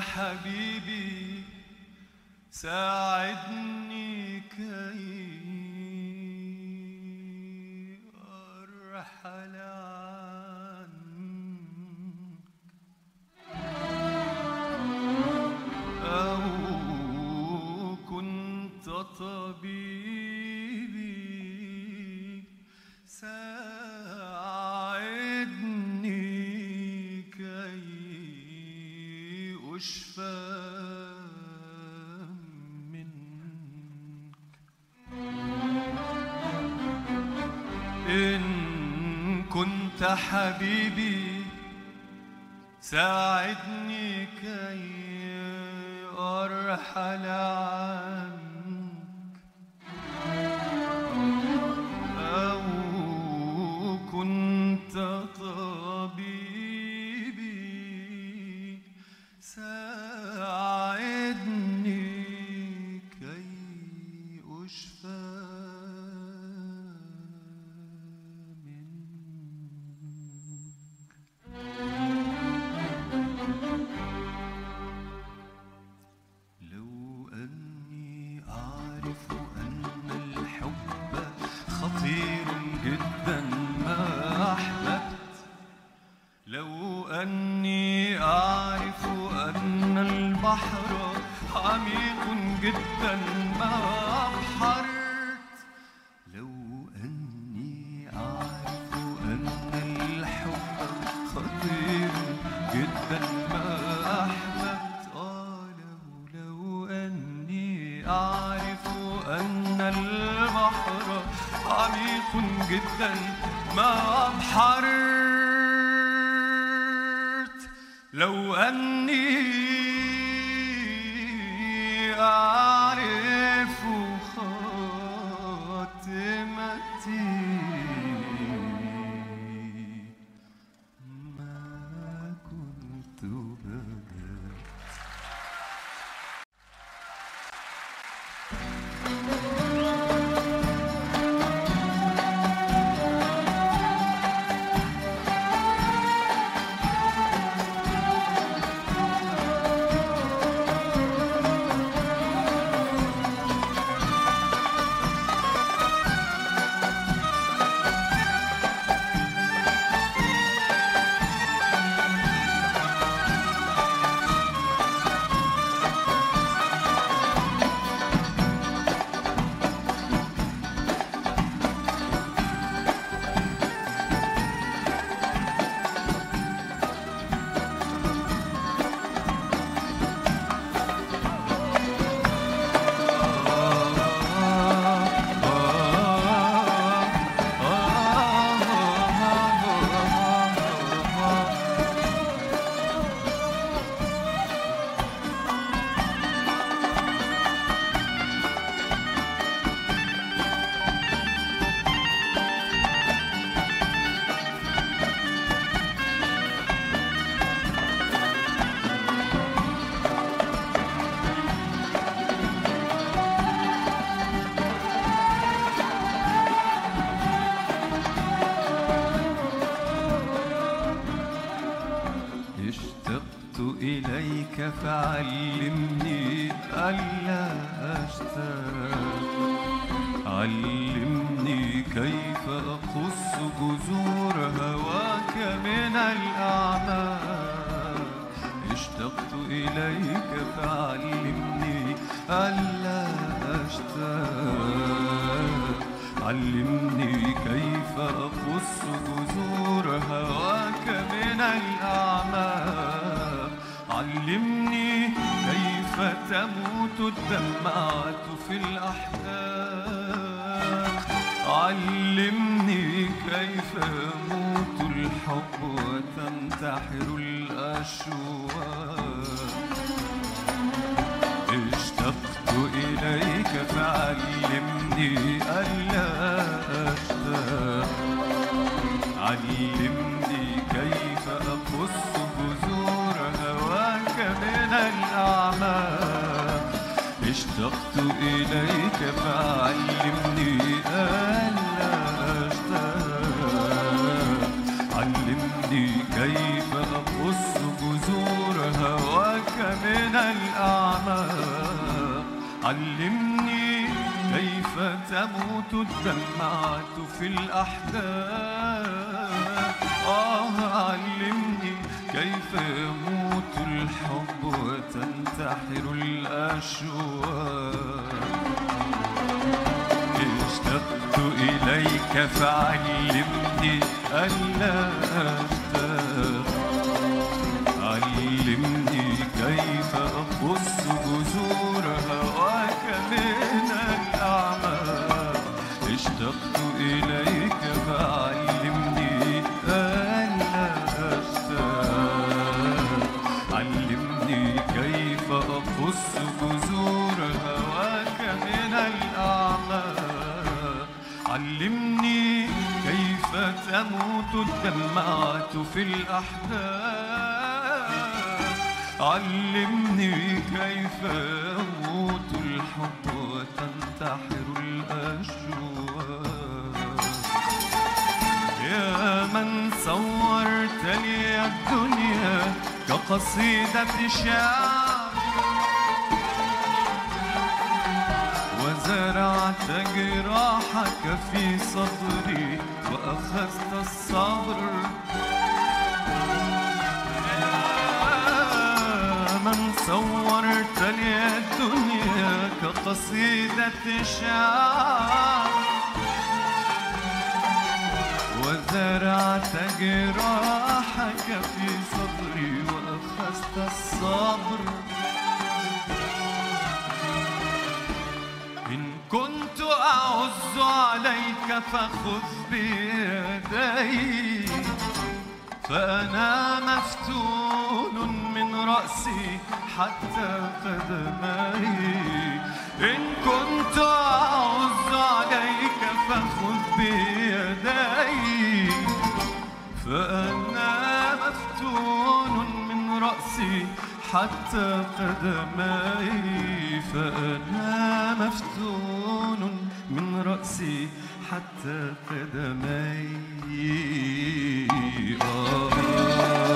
حبيبي. حبيبي ساعدني كي أرحل عنك جدا ما أبحر علمني كيف أقص جذور هواك من الأعماق اشتقت إليك فعلمني ألا أشتاق. علمني كيف أقص جذور هواك من الأعماق علمني كيف تموت الدمعة في الأحداث علمني كيف يموت الحب وتنتحر الأشواق. اشتقت إليك فعلمني ألا أشتاق. علمني كيف أقص جذور هواك من الأعماق. اشتقت إليك فعلمني ألا أشتاق. علمني كيف أقص جذور هواك من الأعماق. علمني كيف تموت الدمعة في الأحداث. آه علمني كيف يموت الحب وتنتحر الأشواق؟ اشتقت إليك فعلمني ألا أشتاق علمني كيف أقص جذور هواك من الأعماق. اشتقت إليك فعلمني تموت الدمعة في الأحداث. علمني كيف يموت الحب وتنتحر الأشواق يا من صورت لي الدنيا كقصيدة شعر وزرعت جراحك في صدري وأخذت الصبر. يا من صورت لي الدنيا كقصيدة شعر. وزرعت جراحك في صدري وأخذت الصبر. عليك فخذ بيدي فأنا مفتون من رأسي حتى قدمي إن كنت أعز عليك فخذ بيدي فأنا مفتون من رأسي حتى قدمي فأنا مفتون من رأسي حتى قدمي. آه.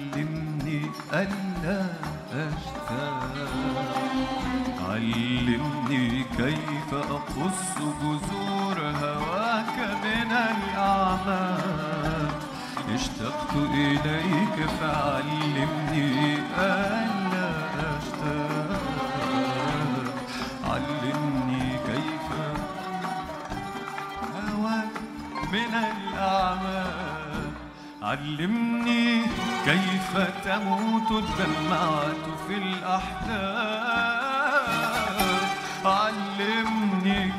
فعلمني ألا أشتاق. علمني كيف أقص جذور هواك من الأعماق. اشتقت إليك فعلمني ألا أشتاق. علمني كيف هواك من الأعمال علمني كيف تموت الدمعة في الأحداث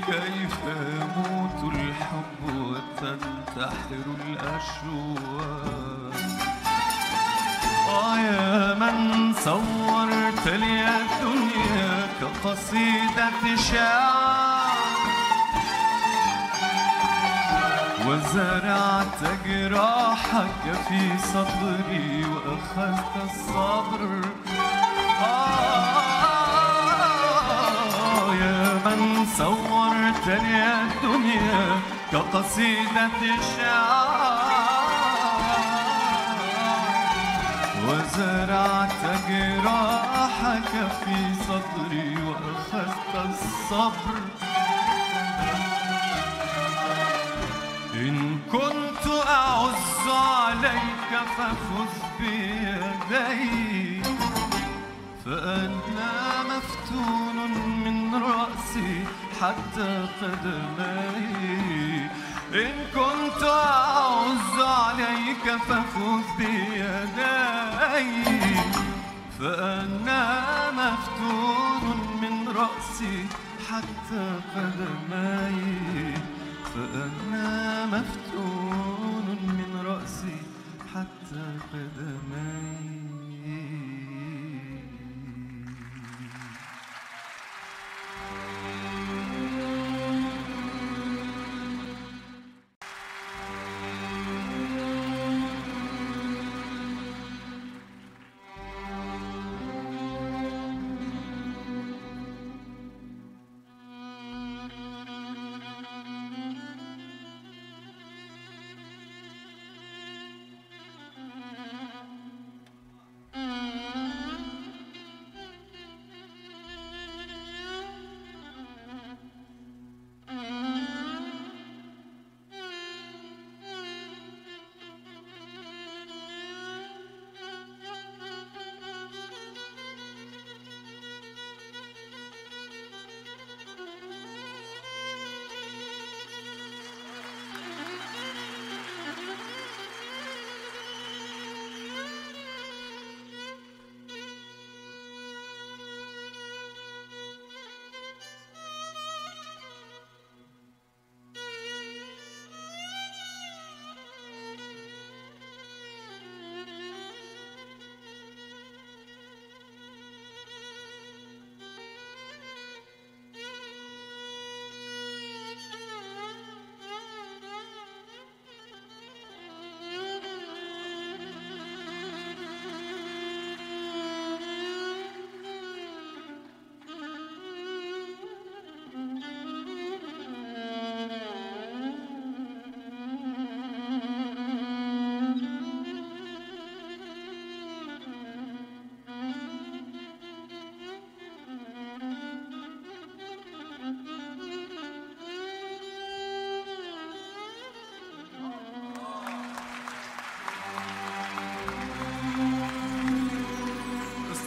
كيف يموت الحب وتنتحر الأشواق. آه يا من صورت لي الدنيا كقصيدة شعر وزرعت جراحك في صدري وأخذت الصبر. آه يا من صورت لي الدنيا كقصيدة شعر وزرعت جراحك في صدري وأخذت الصبر. إن كنت أعز عليك فخذ بيدي فأنا مفتون من رأسي حتى قدمي إن كنت أعز عليك فخذ بيدي فأنا مفتون من رأسي حتى قدمي فأنا مفتون من رأسي حتى قدمي.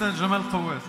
أستاذ جمال قواس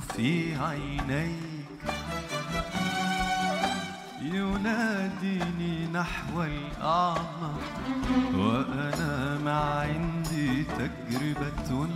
في عينيك. يناديني نحو الأعمق وأنا ما عندي تجربة.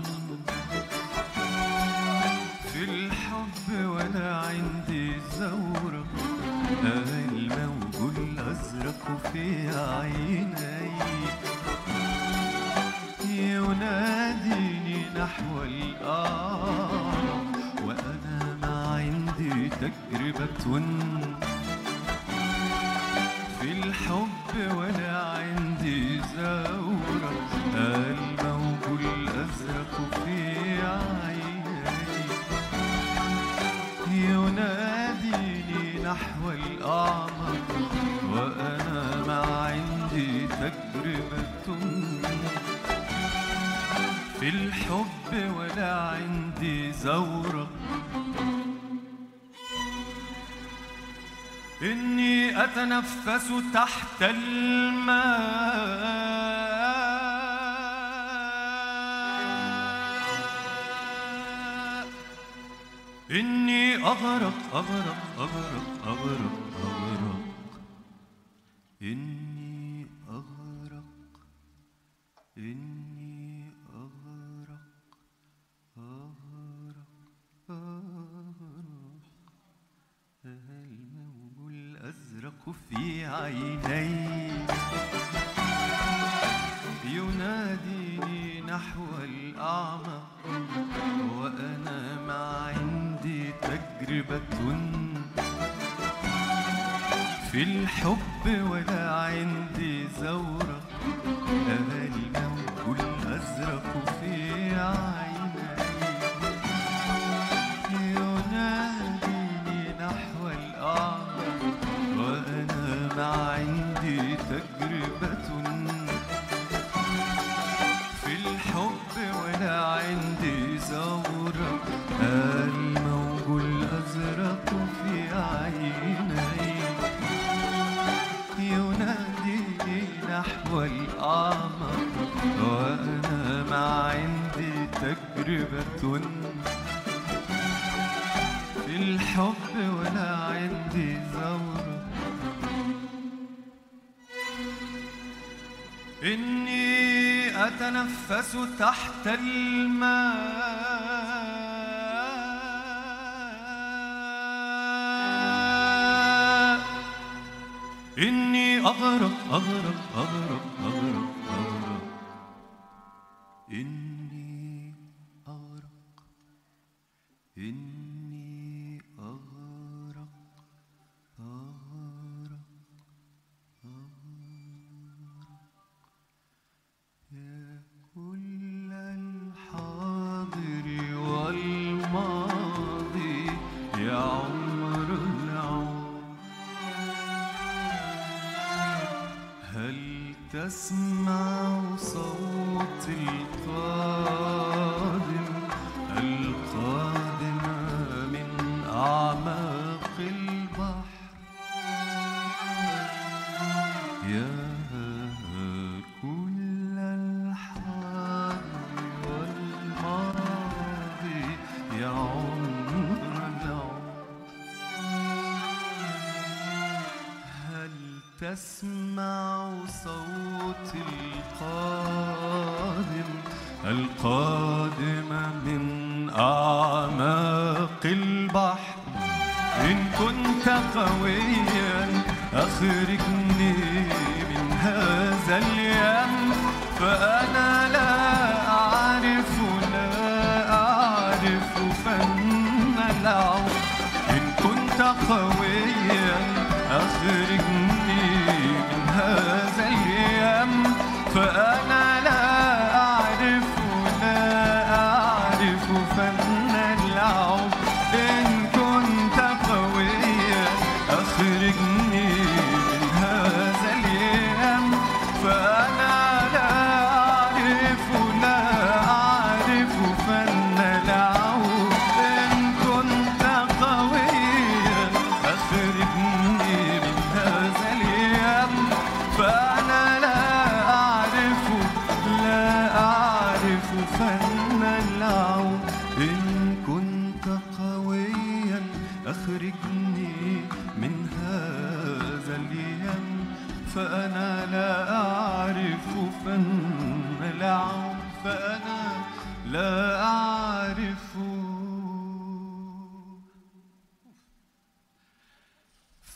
في الحب ولا عندي زورق إني أتنفس تحت الماء. إني أغرق أغرق أغرق أغرق أغرق. إني أغرق إني أغرق أغرق أغرق الموج الأزرق في عيني. يناديني نحو الأعمق وأنا ما عندي تجربة. في الحب ولا عندي زورق الموج الأزرق في عيني. أتنفس تحت الماء. إني أغرق أغرق أغرق. القادم. القادم من أعماق البحر. يا كل الحاضر والماضي يا عمر هل تسمع صوت القادم القادم من أعماق البحر. إن كنت قويا أخرجني من هذا اليم فأنا لا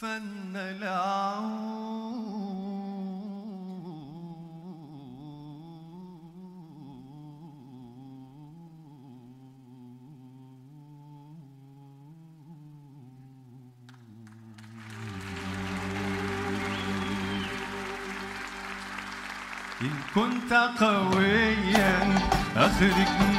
فن إن كنت قويا أخرجني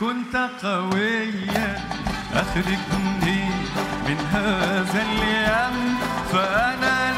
كنت قويا أخرجني من هذا اليم فأنا